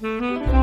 Mm-hmm.